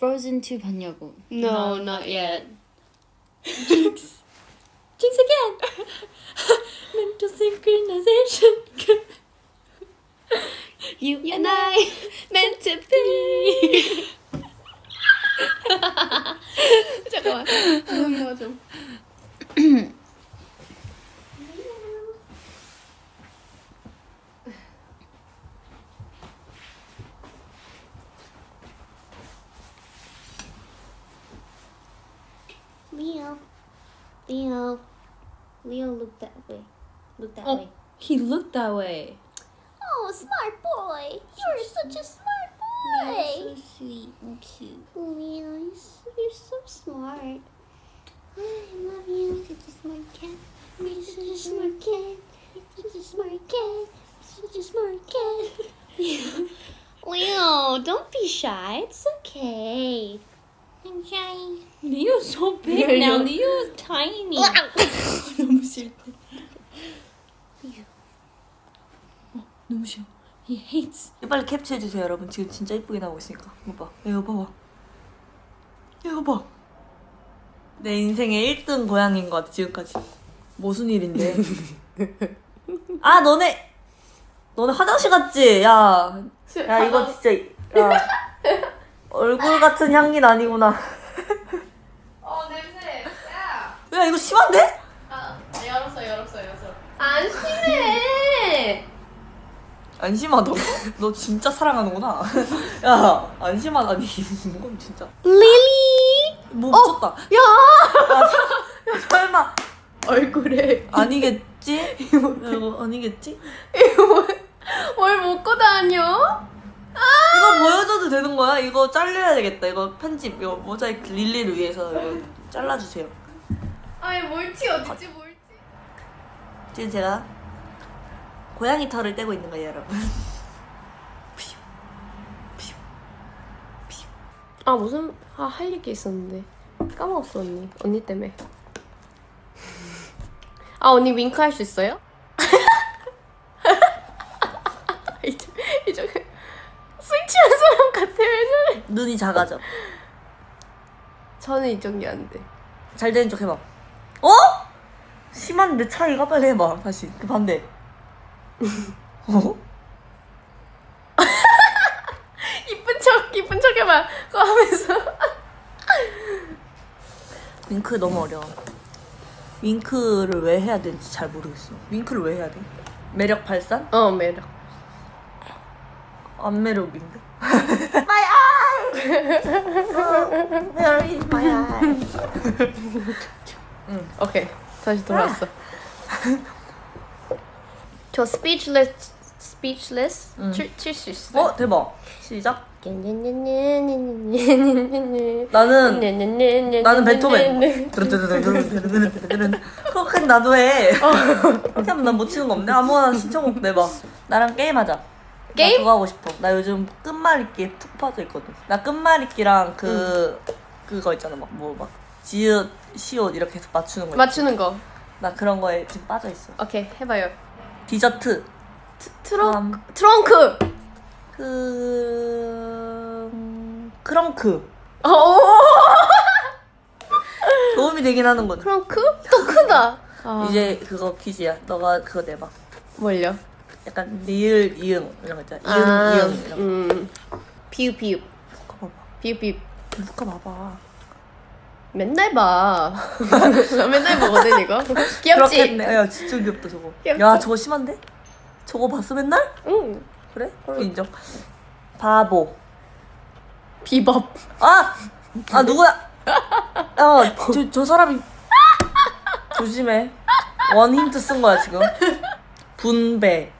Frozen 2 봤냐고. No, not yet. Jinx again. Mental synchronization. you and I meant to be. 잠깐만. 좀. Leo. Leo. Leo, look that way. Look that Oh. way. He looked that way. Oh, smart boy. You're such a smart boy. You're so sweet and cute. Leo, you're so, smart. I love you. Such a smart cat. You're such a smart cat. You're such a smart cat. You're such a smart cat. Leo, don't be shy. It's okay. I'm shy. Leo's so big Yeah, now. Leo's tiny. 너무 싫어. He hates. 빨리 캡처해 주세요 여러분 지금 진짜 이쁘게 나오고 있으니까 이거 봐 이거 봐봐 이거 봐 내 인생의 1등 고양이인 것 같아 지금까지 무슨 일인데 아 너네 너네 화장실 갔지? 야, 야 이거 진짜 야 얼굴 같은 향기는 아니구나 어 냄새. 야. 야 이거 심한데? 아 열었어 열었어 열었어. 안 심해. 안 심하다고? 너 진짜 사랑하는구나 야 안 심하다니 이건 진짜 Lily. 뭐 묻혔다 야. 야, 설마 얼굴에 아니겠지? 이거 아니겠지? 뭘 먹고 다녀? 이거 보여줘도 되는 거야? 이거 잘려야 되겠다. 이거 편집, 이거 모자이크 릴리를 위해서 이거 잘라주세요. 아니 뭘티 어딨지 뭘티? 지금 제가 고양이 털을 떼고 있는 거예요, 여러분. 아 무슨 아 할 얘기 있었는데 까먹었어 언니 언니 때문에 아 언니 윙크 할 수 있어요? 이제 이제 스위치한 사람 같아 왜 저래 눈이 작아져. 저는 이 정도 안돼 잘 되는 척 해봐. 어? 심한데 차이가 빨리 해봐. 다시 그 반대. 어? 이쁜 척 이쁜 척 해봐 그거 하면서 윙크 너무 어려워. 윙크를 왜 해야 되는지 잘 모르겠어. 윙크를 왜 해야 돼? 매력 발산? 어 매력 안 매력인데? my eye! Where is my eye? 오케이 다시 돌아왔어 저 speechless speechless 응. 칠수 있어요 어 대박. 시작. 나는 나는 나는 베토벤. 그렇게 나도 해. 그렇게 하면 난못 치는 거 없네. 아무거나 신청곡 내봐. 나랑 게임하자. 게임? 나 그거 하고 싶어. 나 요즘 끝말잇기에 푹 빠져 있거든. 나 끝말잇기랑 그 그거 있잖아. 막 뭐 막 지읒, 시옷 이렇게 해서 맞추는 거. 있 맞추는 거나 그런 거에 지금 빠져 있어. 오케이 해봐요 디저트. 트렁 음. 트렁크 그 크렁크. 어 도움이 되긴 하는 거지. 트렁크 또 크다 아, 이제 그거 퀴즈야. 너가 그거 내봐. 뭘요 약간 리을, 이응 이런 거 있잖아. 이응, 아, 이응 이런 거. 음 비읍 비읍 누가 봐봐. 비읍 비읍 누가 봐봐. 맨날 봐 나 맨날 보거든 이거 귀엽지 그렇겠네. 야 진짜 귀엽다 저거. 귀엽지? 야 저거 심한데? 저거 봤어 맨날? 응 그래? 그럼 인정. 바보. 비법 아! 아 누구야? 야, 저, 저 사람이 조심해. 원 힌트 쓴 거야 지금. 분배.